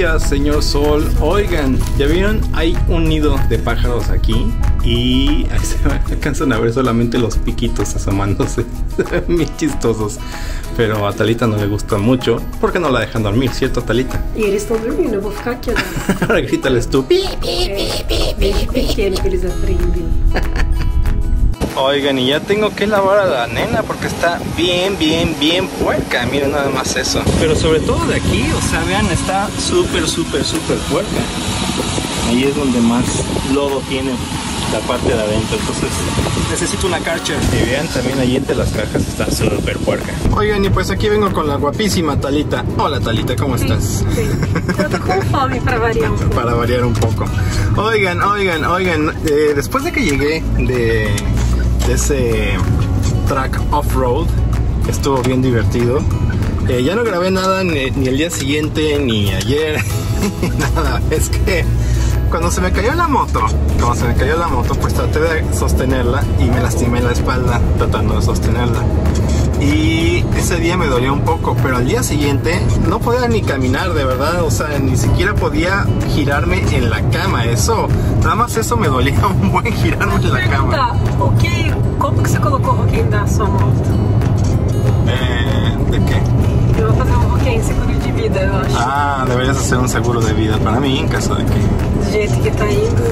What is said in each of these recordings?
días, señor Sol. Oigan, ¿ya vieron? Hay un nido de pájaros aquí y ahí se alcanzan a ver solamente los piquitos asomándose. Muy chistosos. Pero a Talita no le gusta mucho porque no la dejan dormir, ¿cierto, Talita? Ficar agora. Ahora grítales tú. É, desde pequeno que eles aprendem. Oigan, y ya tengo que lavar a la nena porque está bien, bien, bien puerca. Miren nada más eso. Pero sobre todo de aquí, o sea, vean, está súper, súper, súper puerca. Ahí es donde más lodo tiene la parte de adentro. Entonces necesito una Karcher. Y vean, también ahí entre las cajas está súper puerca. Oigan, y pues aquí vengo con la guapísima Talita. Hola Talita, ¿cómo estás? Tô com fome pra variar um pouco. para variar un poco. Oigan, oigan, oigan, eh, después de que llegué de, ese track off-road, estuvo bien divertido. Eh, ya no grabé nada ni, ni el día siguiente ni ayer, nada. Es que cuando se me cayó la moto, cuando se me cayó la moto, pues traté de sostenerla y me lastimé la espalda tratando de sostenerla. Y ese día me dolió un poco, pero al día siguiente no podía ni caminar, de verdad, o sea, ni siquiera podía girarme en la cama. Eso, nada más eso me dolía un buen girarme en la cama. Perguntar, o que, colocou o roquinho da sua moto? Eh, ¿De qué? Fazer um roquinho seguro de vida, eu acho. Ah, deberías hacer un seguro de vida para mí en caso de que Do jeito que tá indo.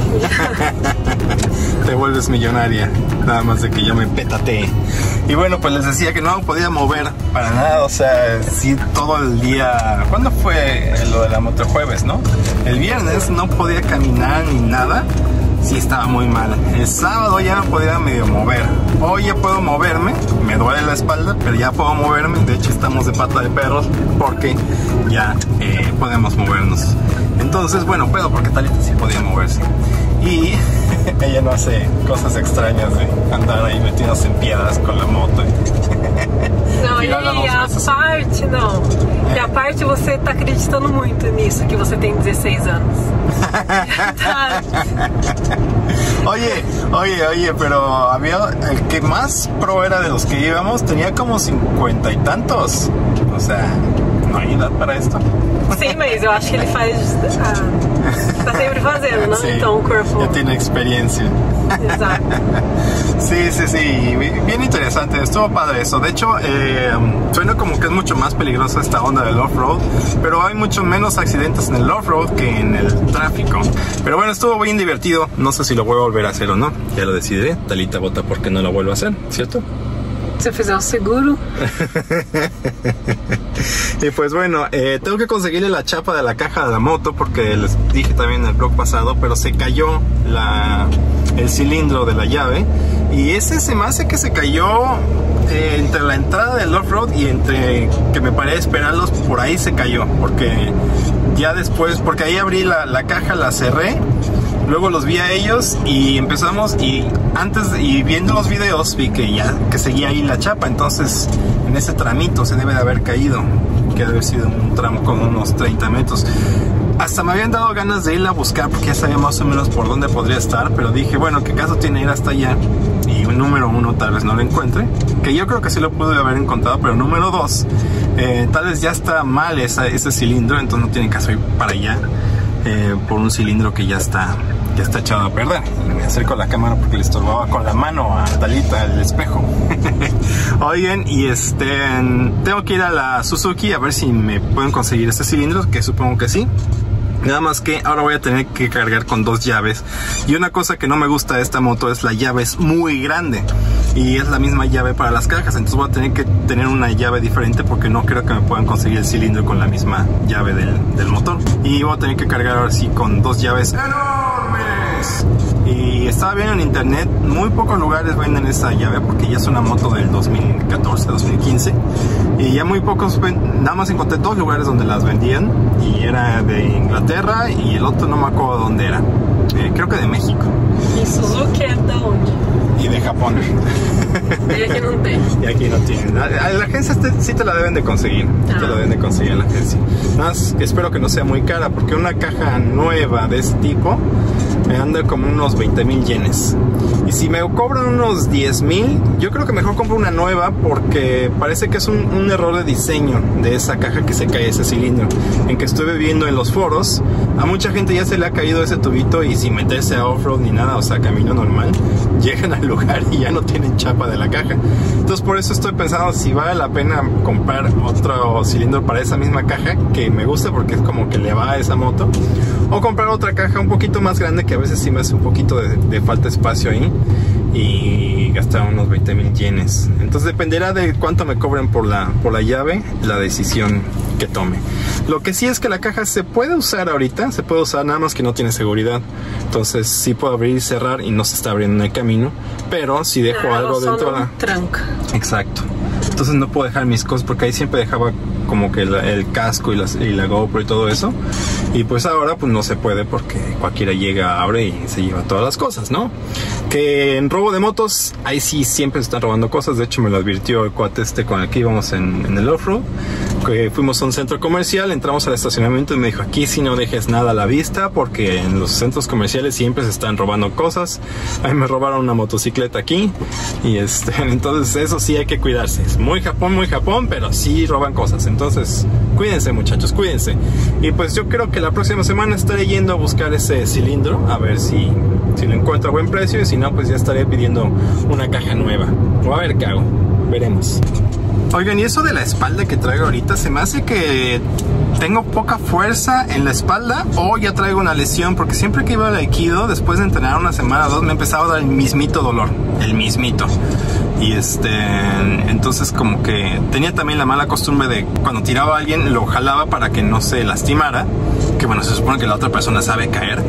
Te vuelves millonaria, nada más de que yo me petatee. Y bueno, pues les decía que no me podía mover para nada, o sea, sí todo el día. ¿Cuándo fue lo de la moto jueves, no? El viernes no podía caminar ni nada, sí estaba muy mal. El sábado ya no podía medio mover. Hoy ya puedo moverme, me duele la espalda, pero ya puedo moverme. De hecho, estamos de pata de perros porque ya eh, podemos movernos. Entonces, bueno, puedo porque Talita sí podía moverse. Y ella no hace cosas extrañas de andar ahí metiéndose en piedras con la moto. Não, e a parte, não. E a parte você tá acreditando muito nisso, que você tem 16 anos. Oye, oye, oye, pero había el que más pro era de los que íbamos, tenía como cincuenta y tantos. O sea, no hay edad para esto. Sim, mas eu acho que ele faz. Ah, tá sempre fazendo, não? Sí, Então o corpo. ya tiene experiencia. Exato. Sí, sí, sí, bien interesante, estuvo padre eso. De hecho, eh, suena como que es mucho más peligrosa esta onda del off-road, pero hay mucho menos accidentes en el off-road que en el tráfico. Pero bueno, estuvo bien divertido, no sé si lo voy a volver a hacer o no, ya lo decidiré. Talita vota porque no lo vuelvo a hacer, ¿cierto? Se fizer seguro, Y pues bueno, eh, tengo que conseguirle la chapa de la caja de la moto porque les dije también en el blog pasado, pero se cayó el cilindro de la llave. Y ese se me hace que se cayó eh, entre la entrada del off-road y entre que me paré a esperarlos, por ahí se cayó porque ya después, porque ahí abrí la, la caja, la cerré Luego los vi a ellos y empezamos y antes y viendo los videos vi que ya que seguía ahí la chapa, entonces en ese tramito se debe de haber caído, que debe haber sido un tramo como unos 30 metros. Hasta me habían dado ganas de ir a buscar porque ya sabía más o menos por dónde podría estar, pero dije, bueno, ¿qué caso tiene ir hasta allá? Y un número uno tal vez no lo encuentre, que yo creo que sí lo pude haber encontrado, pero número dos, eh, tal vez ya está mal ese cilindro, entonces no tiene caso ir para allá eh, por un cilindro que ya está está echado a perder. Me acerco la cámara porque le estorbaba con la mano a Talita el espejo. Oigan, y este tengo que ir a la Suzuki a ver si me pueden conseguir este cilindro, que supongo que sí. Nada más que ahora voy a tener que cargar con dos llaves. Y una cosa que no me gusta de esta moto es la llave es muy grande. Y es la misma llave para las cajas. Entonces voy a tener que tener una llave diferente porque no creo que me puedan conseguir el cilindro con la misma llave del, motor. Y voy a tener que cargar ahora sí con dos llaves Y estaba viendo en internet, muy pocos lugares venden esa llave porque ya es una moto del 2014, 2015. Y ya muy pocos, nada más encontré dos lugares donde las vendían. Y era de Inglaterra y el otro no me acuerdo dónde era. Eh, creo que de México. e Suzuki onde? Y de Japón. Y aquí no te. Y aquí no tienen. A la agencia este- sí te la deben de conseguir. Sí te la deben de conseguir en la agencia. Nada más que espero que no sea muy cara, porque una caja nueva de este tipo me anda como unos 20 mil yenes. Y si me cobran unos 10 mil, yo creo que mejor compro una nueva porque parece que es un, un error de diseño de esa caja que se cae ese cilindro. En que estuve viendo en los foros, a mucha gente ya se le ha caído ese tubito y sin meterse a off-road ni nada, o sea, camino normal, llegan al lugar y ya no tienen chapa de la caja. Entonces por eso estoy pensando si vale la pena comprar otro cilindro para esa misma caja que me gusta porque es como que le va a esa moto. O comprar otra caja un poquito más grande que a veces sí me hace un poquito de, de falta espacio ahí. Y gastar unos 20 mil yenes. Entonces dependerá de cuánto me cobren por la, por la llave, la decisión que tome. Lo que sí es que la caja se puede usar ahorita, se puede usar nada más que no tiene seguridad. Entonces sí puedo abrir y cerrar y no se está abriendo en el camino. Pero si dejo algo dentro de la... tranca. Exacto. Entonces no puedo dejar mis cosas porque ahí siempre dejaba como que la- el casco y, las- y la GoPro y todo eso. Y pues ahora pues no se puede porque cualquiera llega, abre y se lleva todas las cosas, ¿no? Que en robo de motos, ahí sí siempre se están robando cosas. De hecho me lo advirtió el cuate este con el que íbamos en, en el off-road. Fuimos a un centro comercial, entramos al estacionamiento y me dijo, aquí si no dejes nada a la vista porque en los centros comerciales siempre se están robando cosas. Ahí me robaron una motocicleta aquí. Y este, entonces eso sí hay que cuidarse. Es muy Japón, muy Japón, pero sí roban cosas. Entonces, cuídense muchachos, cuídense. Y pues yo creo que la próxima semana estaré yendo a buscar ese cilindro, a ver si, si lo encuentro a buen precio. Y si no, pues ya estaré pidiendo una caja nueva. O a ver qué hago. Veremos. Oigan, y eso de la espalda que traigo ahorita, se me hace que tengo poca fuerza en la espalda o ya traigo una lesión, porque siempre que iba al aikido, después de entrenar una semana o dos, me empezaba a dar el mismito dolor, el mismito. Y este, entonces como que tenía también la mala costumbre de cuando tiraba a alguien, lo jalaba para que no se lastimara, que bueno, se supone que la otra persona sabe caer.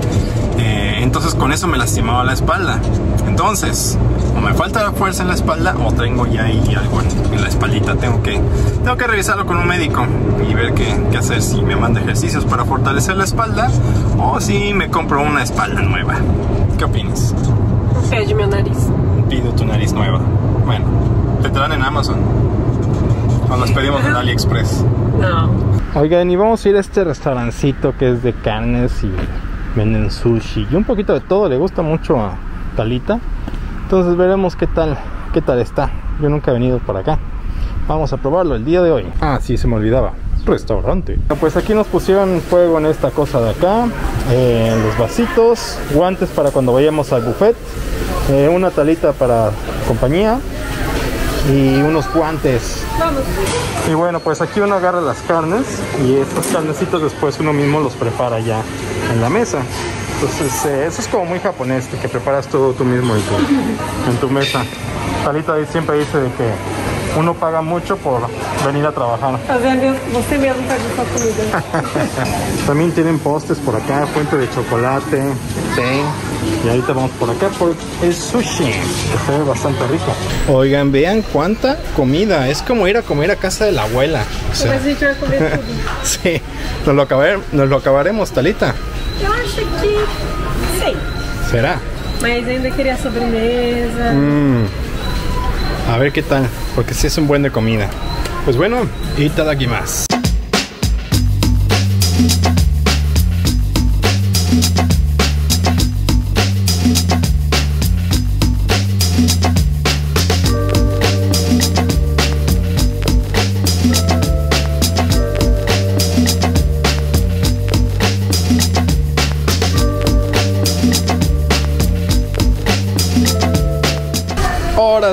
Eh, entonces con eso me lastimaba la espalda. Entonces, o me falta fuerza en la espalda o tengo ya ahí algo en, en la espaldita. Tengo que, tengo que revisarlo con un médico y ver qué, qué hacer. Si me manda ejercicios para fortalecer la espalda o si me compro una espalda nueva. ¿Qué opinas? Pede meu nariz. Pido tu nariz nueva. Bueno, te traen en Amazon. O las pedimos en AliExpress. Não. Oigan, y vamos a ir a este restaurancito que es de carnes y venden sushi y un poquito de todo. Le gusta mucho a Talita. Entonces veremos qué tal, qué tal está. Yo nunca he venido por acá. Vamos a probarlo el día de hoy. Ah, sí, se me olvidaba. Restaurante. Pues aquí nos pusieron fuego en esta cosa de acá. eh, los vasitos, guantes para cuando vayamos al buffet, eh, una talita para compañía y unos guantes Vamos. y bueno, pues aquí uno agarra las carnes y estos carnecitos después uno mismo los prepara ya en la mesa. Entonces, eh, eso es como muy japonés, que preparas todo tú mismo en tu, en tu mesa. Talita siempre dice de que uno paga mucho por venir a trabajar. También tienen postres por acá, fuente de chocolate, té. Y ahorita vamos por acá por el sushi, que se ve bastante rico. Oigan, vean cuánta comida. Es como ir a comer a casa de la abuela. O sea, Mas a gente vai comer tudo. Sí, nos lo, acabar- nos lo acabaremos, Talita. Eu acho que. Sei. ¿Será? Mas ainda queria sobremesa. Mm. A ver qué tal, porque sí es un buen de comida. Pues bueno, itadakimasu.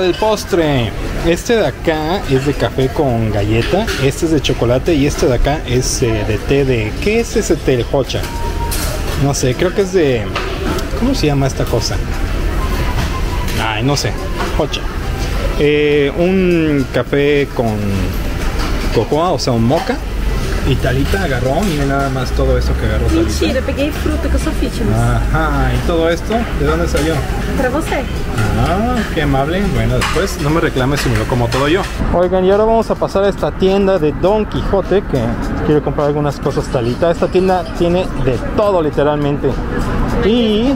Del postre. Este de acá es de café con galleta, este es de chocolate y este de acá es eh, de té de... ¿Qué es ese té? Hocha. No sé, creo que es de... ¿Cómo se llama esta cosa? Ay, no sé. Hocha. Eh, un café con cocoa, o sea, un moca. Y Talita agarró, miren nada más todo esto que agarró Talita. Mentira, peguei fruta que sou fitness. Ajá, y todo esto, ¿de dónde salió? Pra você. Ah, qué amable. Bueno, después no me reclames si me lo como todo yo. Oigan, y ahora vamos a pasar a esta tienda de Don Quijote que quiero comprar algunas cosas talita. Esta tienda tiene de todo literalmente. Y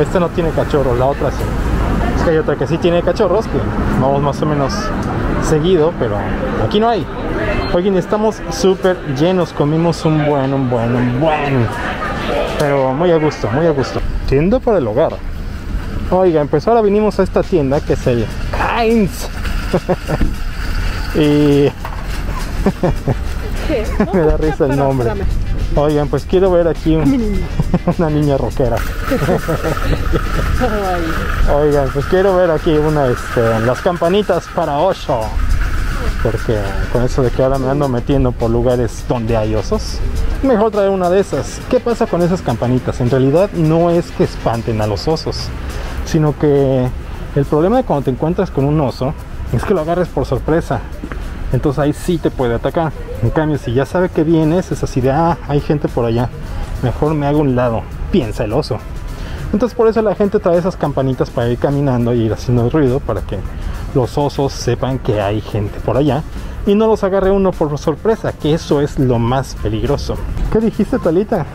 esta no tiene cachorro, la otra sí. Es que hay otra que sí tiene cachorros, que vamos más o menos seguido, pero aquí no hay. Oigan, estamos súper llenos, comimos un buen, un buen, un buen. Pero muy a gusto, muy a gusto. Tienda para el hogar. Oigan, pues ahora vinimos a esta tienda que es el Heinz. y ¿Qué? me da risa el nombre. Oigan, pues quiero ver aquí un- una niña rockera. Oigan, pues quiero ver aquí una, este, las campanitas para oso. Porque con eso de que ahora me ando metiendo por lugares donde hay osos, mejor traer una de esas. ¿Qué pasa con esas campanitas? En realidad no es que espanten a los osos, sino que el problema de cuando te encuentras con un oso es que lo agarres por sorpresa. Entonces ahí sí te puede atacar. En cambio, si ya sabe que vienes, es así de, ah, hay gente por allá. Mejor me hago un lado. Piensa el oso. Entonces por eso la gente trae esas campanitas para ir caminando y ir haciendo ruido para que los osos sepan que hay gente por allá y no los agarre uno por sorpresa, que eso es lo más peligroso. ¿Qué dijiste, Talita?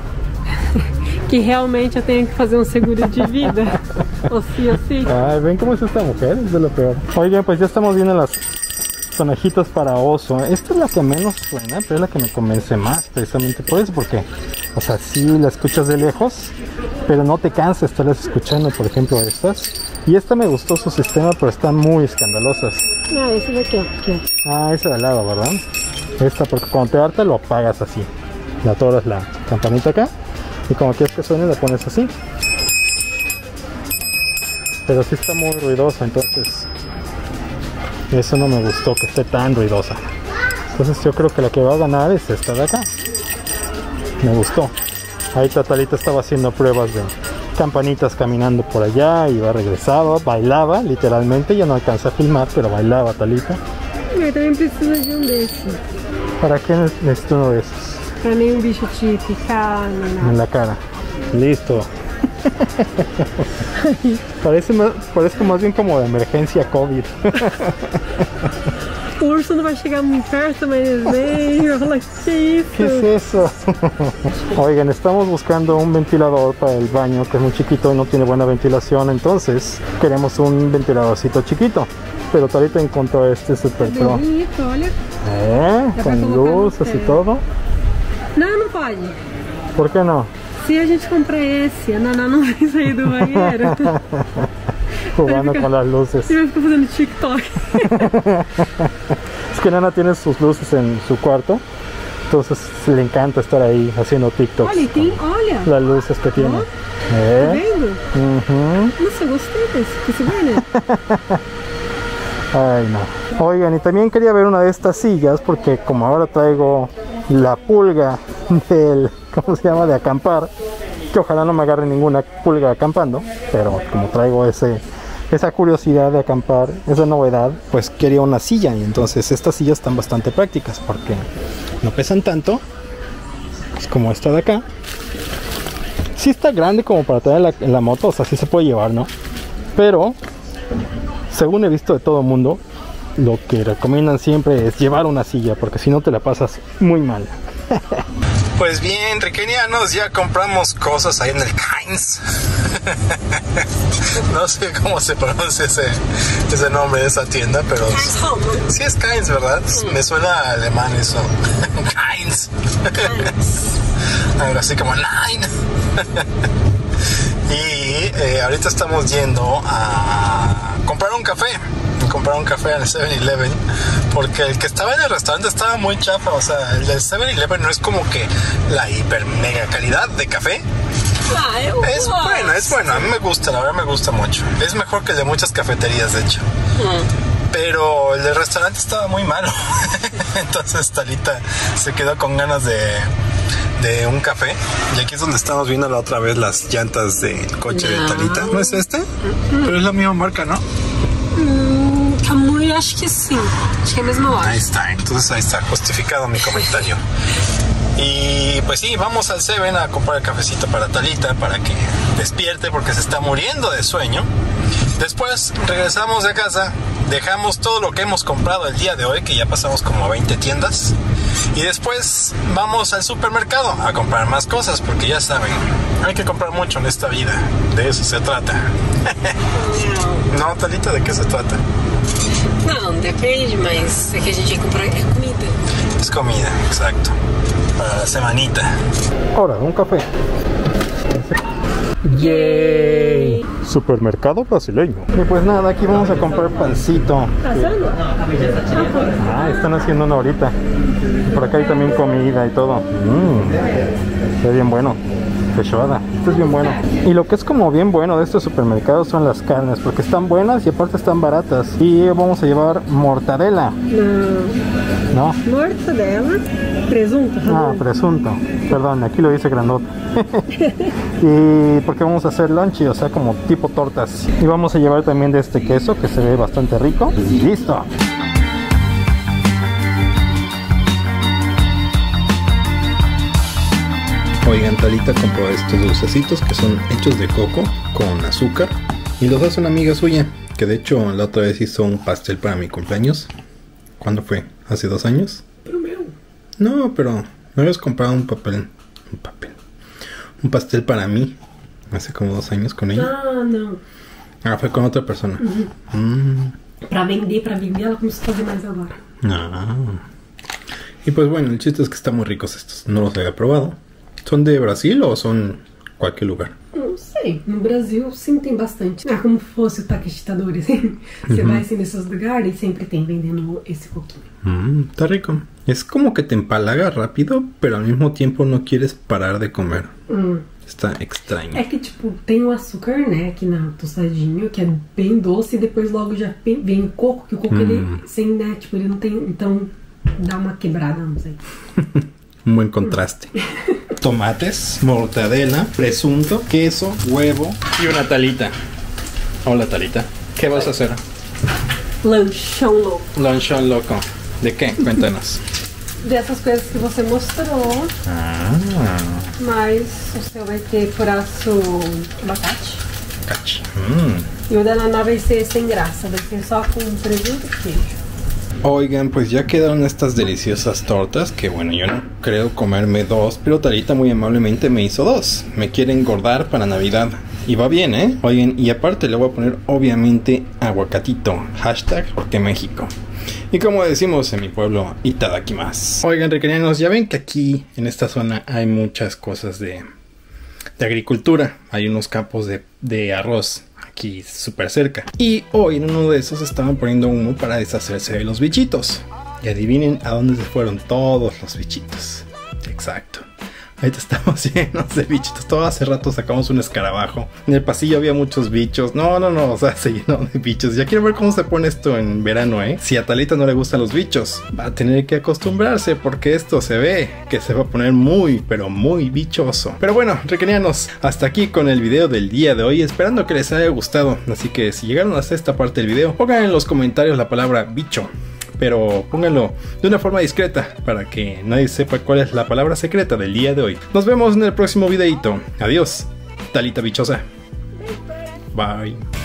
Que realmente eu tenho que fazer um seguro de vida. ou sim, ou sim. Ay, ven cómo es esta mujer, es de lo peor. Oigan, pues ya estamos viendo las sonajitas para oso. Esta es la que menos suena, pero es la que me convence más, precisamente por eso, porque, o sea, sí la escuchas de lejos, pero no te cansa estarlas escuchando, por ejemplo, estas. Y esta me gustó su sistema, pero están muy escandalosas. Ah, esse daqui, ó. Aqui, ó. Ah, esa de al lado, ¿verdad? Esta, porque cuando te harta lo apagas así. Le atoras la campanita acá. Y como quieres que suene, la pones así. Pero sí está muy ruidosa, entonces. Eso no me gustó, que esté tan ruidosa. Entonces yo creo que la que va a ganar es esta de acá. Me gustó. Ahí Tatalita estaba haciendo pruebas de campanitas caminando por allá, iba regresaba, bailaba literalmente, ya no alcanza a filmar, pero bailaba Talita. Preciso de. ¿Para qué necesito uno de esos? Bicho te picar, nem nada. En la cara. Listo. Parece más, parece más bien como de emergencia COVID. O urso não vai chegar muito perto, mas ele. Eu falo, que isso? ¿Qué es eso? Oigan, estamos buscando un ventilador para el baño que es muy chiquito y no tiene buena ventilación, entonces queremos un ventiladorcito chiquito. Pero Talita encontró este super pro. Bonito, olha. ¿Eh? Con colocar no luces y todo. Não, não pode. ¿Por qué no? Se a gente comprar esse, a Naná não vai sair do banheiro. Jugando con las luces. E vai ficar fazendo TikTok. Es que Nana tiene sus luces en su cuarto, entonces le encanta estar ahí haciendo TikTok. Olha, tem, olha. Las luces que tiene. Tá ¿Eh? vendo? Nossa, eu gostei desse. Desse banner. Ay, no. Oigan, y también quería ver una de estas sillas porque como ahora traigo la pulga del, ¿cómo se llama? De acampar, que ojalá no me agarre ninguna pulga acampando, pero como traigo ese, esa curiosidad de acampar, esa novedad, pues quería una silla y entonces estas sillas están bastante prácticas porque no pesan tanto, es como esta de acá. Sí está grande como para traer la moto, o sea, sí se puede llevar, ¿no? Pero según he visto de todo el mundo, lo que recomiendan siempre es llevar una silla, porque si no te la pasas muy mal. Pues bien, riquenianos, ya compramos cosas ahí en el Heinz. no sé cómo se pronuncia ese, ese nombre de esa tienda, pero sí es Heinz, ¿verdad? Me suena a alemán eso. Heinz. Algo así como Nine. Y eh, ahorita estamos yendo a comprar un café. Comprar un café al 7-Eleven. Porque el que estaba en el restaurante estaba muy chafa. O sea, el del 7-Eleven no es como que la hiper mega calidad de café. Es bueno, es bueno. A mí me gusta, la verdad me gusta mucho. Es mejor que el de muchas cafeterías, de hecho. Pero el del restaurante estaba muy malo. Entonces Talita se quedó con ganas de, de un café. Y aquí es donde estamos viendo la otra vez las llantas del coche de. Talita. ¿No es este? Pero es la misma marca, ¿no? Acho que sim. Acho que é a mesma Ahí loja. está, entonces ahí está, justificado mi comentario. Y pues sí, vamos al Seven a comprar el cafecito para Talita para que despierte porque se está muriendo de sueño. Después regresamos de casa, dejamos todo lo que hemos comprado el día de hoy, que ya pasamos como a 20 tiendas. Y después vamos al supermercado a comprar más cosas porque ya saben, hay que comprar mucho en esta vida, de eso se trata. Não, Thalita, de que se trata? Não, depende, mas é que a gente ia comprar é comida. Es comida, exacto. Para la semanita. Ahora, un café. Yay. Supermercado brasileño. Y pues nada, aquí vamos a comprar pancito. Ah, están haciendo una ahorita. Por acá hay también comida y todo. Mmm, está bien bueno. Feijoada. Esto es bien bueno. Y lo que es como bien bueno de estos supermercados son las carnes, porque están buenas y aparte están baratas. Y vamos a llevar mortadela. Não. ¿No? Mortadela, presunto. Ah, presunto. Perdón, aquí lo dice grandote. y porque vamos a hacer lunch, o sea, como tipo tortas. Y vamos a llevar también de este queso que se ve bastante rico. Y listo. Oigan, Talita compró estos dulcecitos que son hechos de coco con azúcar y los hace una amiga suya, que de hecho la otra vez hizo un pastel para mi cumpleaños. ¿Cuándo fue? ¿Hace dos años? No, pero me habías comprado un papel, un papel, un pastel para mí hace como dos años con ella. Ah, não. Ah, fue con otra persona. Mm. Pra vender, pra vender, ela começou a fazer mais agora. Ah. Y pues bueno, el chiste es que están muy ricos estos. No los había probado. ¿Son de Brasil o son cualquier lugar? Não sei. No Brasil, sim, tem bastante. É como fosse o taquistador, assim. Você vai assim nesses lugares e sempre tem vendendo esse coquinho. Mm, está rico. Es como que te empalaga rápido, pero al mismo tiempo no quieres parar de comer. Hum. Está extraño. É que, tipo, tem o açúcar, né, aqui na tostadinho, que é bem doce, e depois logo já vem o coco, que o coco, ele, sem, né, tipo, ele não tem, então dá uma quebrada, não sei. Un buen contraste. Tomates, mortadela, presunto, queso, huevo y una talita. Hola talita. ¿Qué vas a hacer? Lanchão louco. Lunchón loco. ¿De qué? Cuéntanos. Dessas coisas que você mostrou, Ah, mas o seu vai ter furaço abacate. cachi. Mm. E o da Naná vai ser sem graça, vai ser só com presunto e queijo. Oigan, pues ya quedaron estas deliciosas tortas que bueno, yo no creo comerme dos, pero Talita muy amablemente me hizo dos. Me quiere engordar para Navidad. Y va bien, ¿eh? Oigan, y aparte le voy a poner obviamente aguacatito. Hashtag porque México. Y como decimos en mi pueblo, itadakimasu. Oigan, requerianos, ya ven que aquí en esta zona hay muchas cosas de, de agricultura. Hay unos campos de, de arroz aquí súper cerca. Y hoy en uno de esos estaban poniendo humo para deshacerse de los bichitos. Y adivinen a dónde se fueron todos los bichitos. Exacto. Ahorita estamos llenos de bichitos. Todo hace rato sacamos un escarabajo. En el pasillo había muchos bichos. No, no, no. O sea, se llenó de bichos. Ya quiero ver cómo se pone esto en verano, ¿eh? Si a Talita no le gustan los bichos, va a tener que acostumbrarse porque esto se ve que se va a poner muy, pero muy bichoso. Pero bueno, requenianos, hasta aquí con el video del día de hoy. Esperando que les haya gustado. Así que si llegaron hasta esta parte del video, pongan en los comentarios la palabra bicho pero pónganlo de una forma discreta para que nadie sepa cuál es la palabra secreta del día de hoy. Nos vemos en el próximo videito. Adiós, Talita Bichosa. Bye.